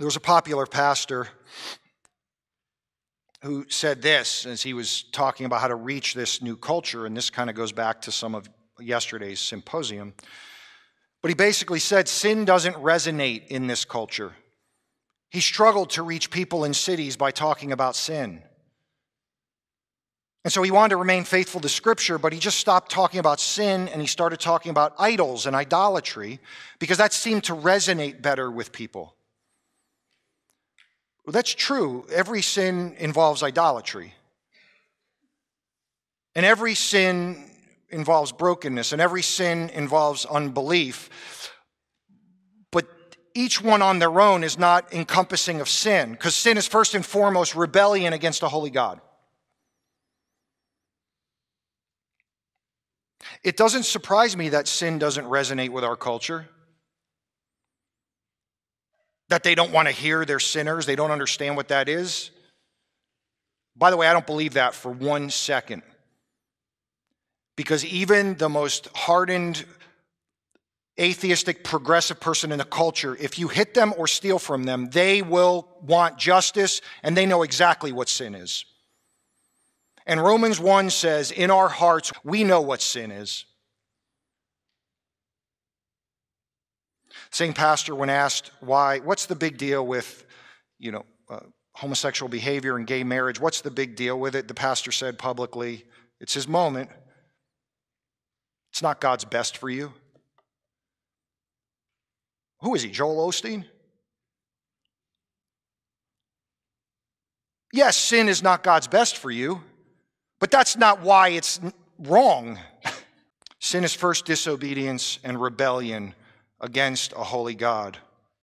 There was a popular pastor who said this as he was talking about how to reach this new culture, and this kind of goes back to some of yesterday's symposium. But he basically said sin doesn't resonate in this culture. He struggled to reach people in cities by talking about sin. And so he wanted to remain faithful to Scripture, but he just stopped talking about sin and he started talking about idols and idolatry because that seemed to resonate better with people. Well, that's true. Every sin involves idolatry. And every sin involves brokenness, and every sin involves unbelief. But each one on their own is not encompassing of sin, because sin is first and foremost rebellion against a holy God. It doesn't surprise me that sin doesn't resonate with our culture that they don't want to hear they're sinners, they don't understand what that is. By the way, I don't believe that for one second. Because even the most hardened, atheistic, progressive person in the culture, if you hit them or steal from them, they will want justice and they know exactly what sin is. And Romans 1 says, In our hearts, we know what sin is. Same pastor, when asked why, what's the big deal with, you know, uh, homosexual behavior and gay marriage? What's the big deal with it? The pastor said publicly, it's his moment. It's not God's best for you. Who is he, Joel Osteen? Yes, sin is not God's best for you, but that's not why it's wrong. sin is first disobedience and rebellion against a holy God.